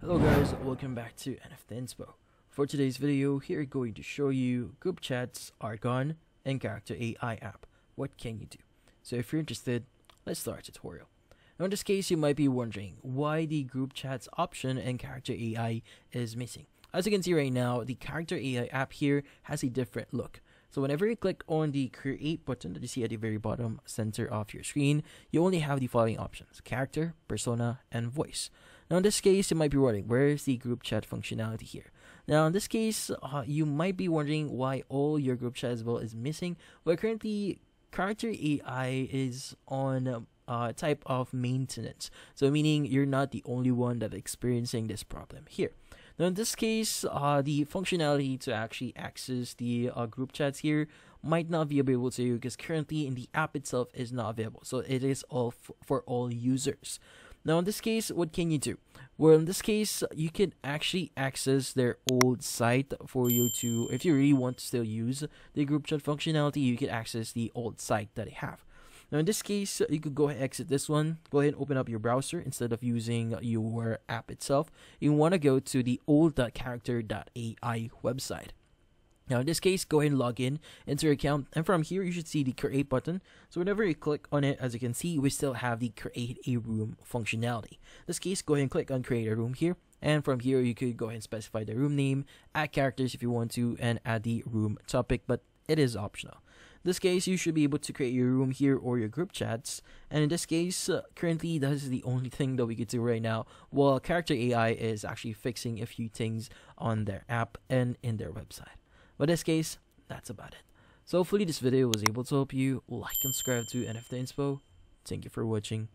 Hello guys, welcome back to NFT Inspo. For today's video, here going to show you Group Chats, Argon, and Character AI app. What can you do? So if you're interested, let's start the tutorial. Now in this case, you might be wondering why the Group Chats option and Character AI is missing. As you can see right now, the Character AI app here has a different look. So whenever you click on the create button that you see at the very bottom center of your screen, you only have the following options, character, persona, and voice. Now in this case, you might be wondering, where is the group chat functionality here? Now in this case, uh, you might be wondering why all your group chat as well is missing. Well, currently, character AI is on uh, type of maintenance. So meaning you're not the only one that experiencing this problem here. Now in this case, uh, the functionality to actually access the uh, group chats here might not be available to you because currently in the app itself is not available. So it is all for all users. Now in this case, what can you do? Well, in this case, you can actually access their old site for you to, if you really want to still use the group chat functionality, you can access the old site that they have. Now in this case, you could go ahead and exit this one. Go ahead and open up your browser instead of using your app itself. You want to go to the old.character.ai website. Now in this case, go ahead and log in into your account and from here you should see the create button. So whenever you click on it, as you can see, we still have the create a room functionality. In this case, go ahead and click on create a room here. And from here, you could go ahead and specify the room name, add characters if you want to, and add the room topic, but it is optional this case, you should be able to create your room here or your group chats. And in this case, uh, currently that is the only thing that we could do right now. While Character AI is actually fixing a few things on their app and in their website. But in this case, that's about it. So hopefully this video was able to help you. Like and subscribe to NFT Inspo. Thank you for watching.